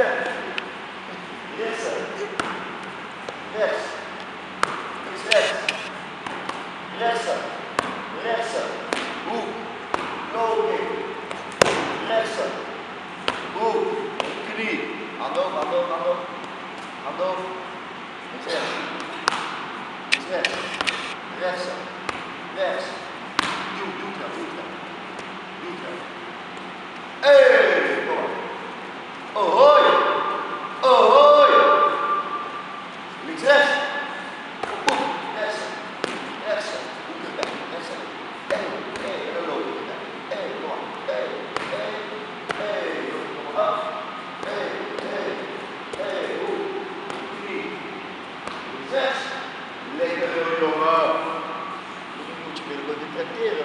Left. Rechtsa. Rechts. Is rechts. Rechtsa. Rechtsa. Hoek. Loping. Rechtsa. Hoek. Knie. Hand op, hand op, hand op. Hand op. Is rechts. Is rechts. Rechtsa. Rechts. Doe, doe Yes. Later, you know, uh, you put me in the theater.